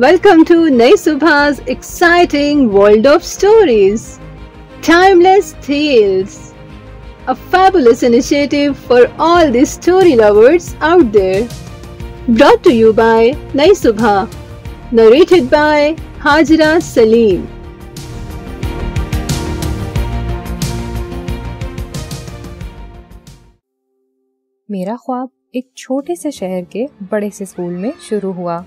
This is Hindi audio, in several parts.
Welcome to Nai Subah exciting world of stories timeless tales a fabulous initiative for all the story lovers out there brought to you by Nai Subah narrated bye Hazra Salim मेरा ख्वाब एक छोटे से शहर के बड़े से स्कूल में शुरू हुआ।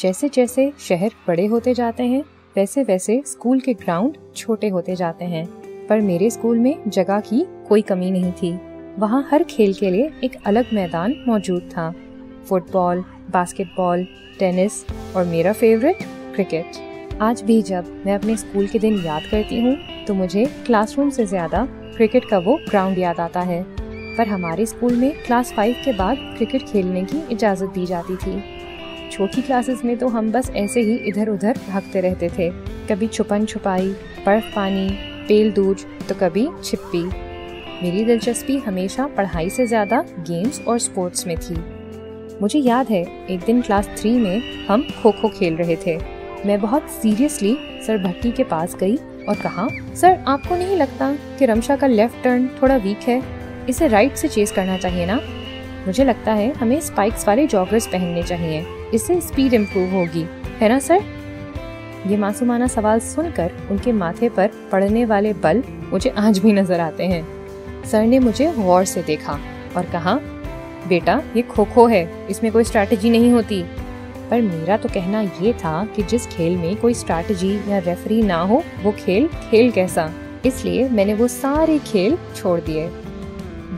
जैसे जैसे शहर बड़े होते जाते हैं वैसे वैसे स्कूल के ग्राउंड छोटे होते जाते हैं। पर मेरे स्कूल में जगह की कोई कमी नहीं थी। वहाँ हर खेल के लिए एक अलग मैदान मौजूद था। फुटबॉल, बास्केटबॉल, टेनिस और मेरा फेवरेट क्रिकेट आज भी जब मैं अपने स्कूल के दिन याद करती हूँ तो मुझे क्लासरूम से ज़्यादा क्रिकेट का वो ग्राउंड याद आता है। पर हमारे स्कूल में क्लास फाइव के बाद क्रिकेट खेलने की इजाज़त दी जाती थी। छोटी क्लासेस में तो हम बस ऐसे ही इधर उधर भागते रहते थे। कभी छुपन छुपाई, बर्फ़ पानी पेल दूज तो कभी छिप्पी। मेरी दिलचस्पी हमेशा पढ़ाई से ज़्यादा गेम्स और स्पोर्ट्स में थी। मुझे याद है, एक दिन क्लास थ्री में हम खो खो खेल रहे थे। मैं बहुत सीरियसली सर भट्टी के पास गई और कहा, सर, आपको नहीं लगता कि रमशा का लेफ़्ट टर्न थोड़ा वीक है? इसे राइट से चेस करना चाहिए ना? मुझे लगता है हमें स्पाइक्स वाले जॉगर्स पहनने चाहिए। इससे स्पीड इम्प्रूव होगी। है ना सर ये मासूमाना सवाल सुनकर उनके माथे पर पड़ने वाले बल मुझे आज भी नज़र आते हैं। सर ने मुझे गौर से देखा और कहा, बेटा, ये खो खो है, इसमें कोई स्ट्रैटेजी नहीं होती। पर मेरा तो कहना ये था कि जिस खेल में कोई स्ट्रैटेजी या रेफरी ना हो, वो खेल खेल कैसा? इसलिए मैंने वो सारे खेल छोड़ दिए।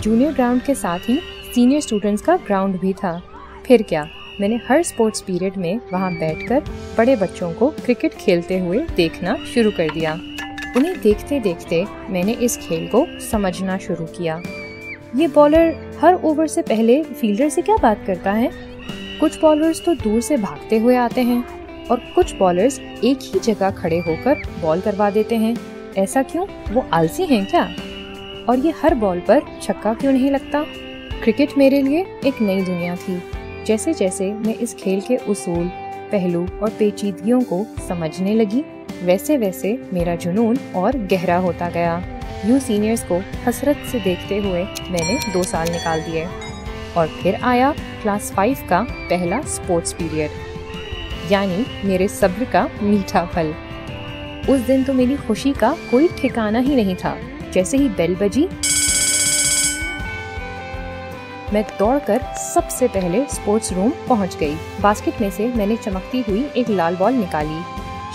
जूनियर ग्राउंड के साथ ही सीनियर स्टूडेंट्स का ग्राउंड भी था। फिर क्या? मैंने हर स्पोर्ट्स पीरियड में वहाँ बैठकर बड़े बच्चों को क्रिकेट खेलते हुए देखना शुरू कर दिया। उन्हें देखते देखते मैंने इस खेल को समझना शुरू किया। ये बॉलर हर ओवर से पहले फील्डर से क्या बात करता है? कुछ बॉलर्स तो दूर से भागते हुए आते हैं और कुछ बॉलर्स एक ही जगह खड़े होकर बॉल करवा देते हैं। ऐसा क्यों? वो आलसी हैं क्या? और ये हर बॉल पर छक्का क्यों नहीं लगता? क्रिकेट मेरे लिए एक नई दुनिया थी। जैसे जैसे मैं इस खेल के उसूल, पहलू और पेचीदगियों को समझने लगी वैसे वैसे मेरा जुनून और गहरा होता गया। यू सीनियर्स को हसरत से देखते हुए मैंने दो साल निकाल दिए और फिर आया क्लास फाइव का पहला स्पोर्ट्स पीरियड। यानी मेरे सब्र का मीठा फल। उस दिन तो मेरी खुशी का कोई ठिकाना ही नहीं था। जैसे ही बेल बजी मैं दौड़कर सबसे पहले स्पोर्ट्स रूम पहुँच गई। बास्केट में से मैंने चमकती हुई एक लाल बॉल निकाली।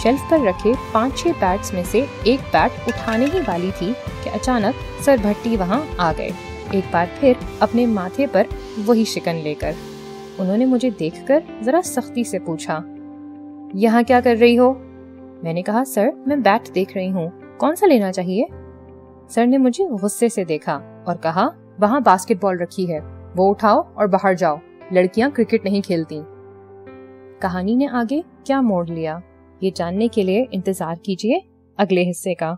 शेल्फ पर रखे पाँच छह बैट्स में से एक बैट उठाने ही वाली थी कि अचानक सर भट्टी वहाँ आ गए। एक बार फिर अपने माथे पर वही शिकन लेकर। उन्होंने मुझे देखकर जरा सख्ती से पूछा, यहाँ क्या कर रही हो? मैंने कहा, सर, मैं बैट देख रही हूँ। कौन सा लेना चाहिए? सर ने मुझे गुस्से से देखा और कहा, वहाँ बास्केटबॉल रखी है। वो उठाओ और बाहर जाओ। लड़कियाँ क्रिकेट नहीं खेलती। कहानी ने आगे क्या मोड़ लिया? ये जानने के लिए इंतज़ार कीजिए अगले हिस्से का।